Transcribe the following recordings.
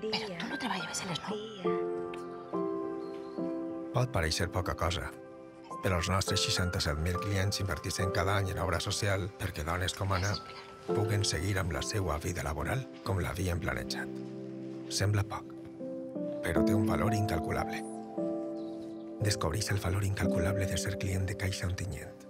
Però tu no treballaves a les 9? Pot pareixer poca cosa, però els nostres 67.000 clients inverteixen cada any en obra social perquè dones com Anna puguen seguir amb la seva vida laboral com l'havien planejat. Sembla poc, però té un valor incalculable. Descobreix el valor incalculable de ser client de Caixa Ontinyent.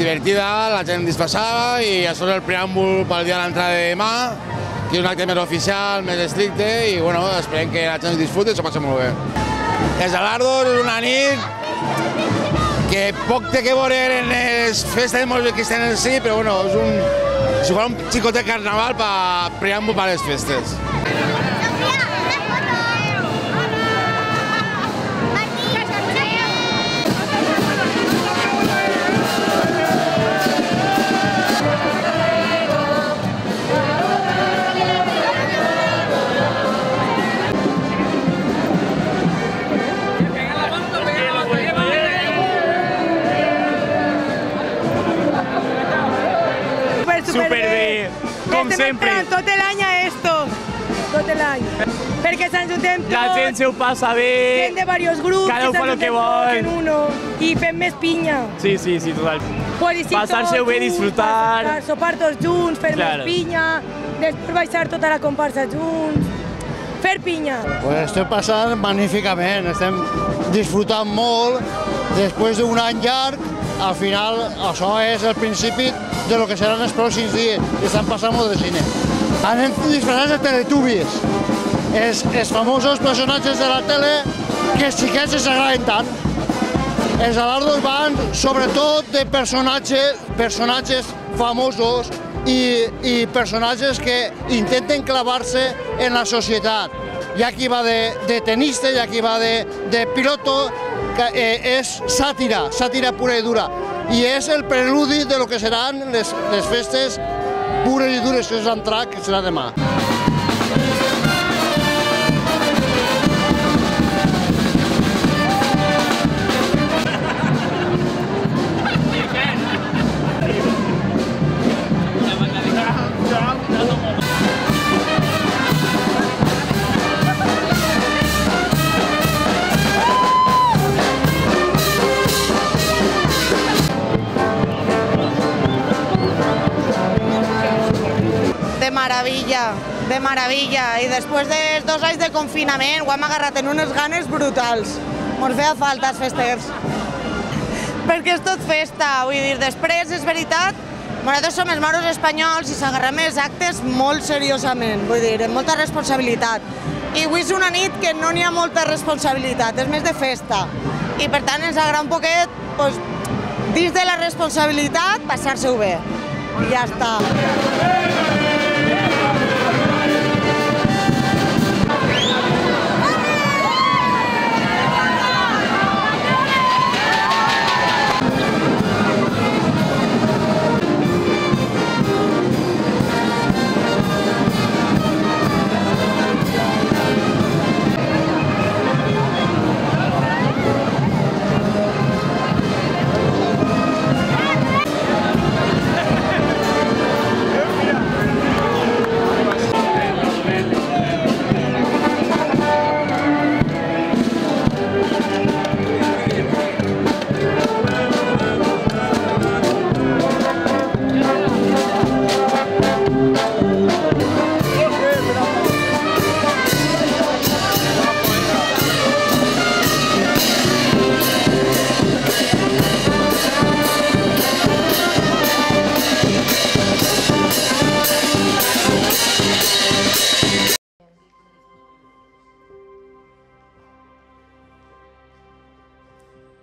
Divertida, la gent disfressada i això és el preàmbul pel dia de l'entrada de demà, que és un acte més oficial, més estricte i bueno, esperem que la gent disfruti i s'ho passi molt bé. Els Alardos és una nit que poc té que veure en les festes molt en si, però bueno, és un, si un xicotet carnaval per preàmbul per les festes. Com sempre. tot l'any a esto. Tot l'any. Perquè s'ens juntem tots. La gent se ho passa bé. Gent de diversos grups. Cada un fa el que vol. I fem més pinya. Sí, sí, sí, total. Pues sí, Passar-se-ho bé, disfrutar. passar- Sopar tots junts, fer Claro. més pinya, després baixar tota la comparsa junts. Fer pinya. Pues estem passant magníficament, estem disfrutant molt. Després d'un any llarg, al final això és el principi de lo que seran els pròxims dies. I estan passant molt de cine. Anem disfressats de Teletubbies. Els, els famosos personatges de la tele que els xiquets els agraden tant. Els alardos van sobretot de personatges, personatges famosos i, i personatges que intenten clavar-se en la societat. Hi ha qui va de, de tenista, hi ha qui va de, de piloto, que eh, és sàtira, sàtira pura i dura. I és el preludi de lo que seran les, les festes pures i dures, que és l'entrada, que serà demà. Maravilla, de maravilla. I després dels dos anys de confinament ho hem agarrat en unes ganes brutals. Ens feia falta els festers. Perquè és tot festa, vull dir, després és veritat, nosaltres som els moros espanyols i s'agarrem els actes molt seriosament, vull dir, amb molta responsabilitat. I avui és una nit que no n'hi ha molta responsabilitat, és més de festa. I per tant ens agrada un poquet, doncs, dins de la responsabilitat, passar-se-ho bé. I ja està.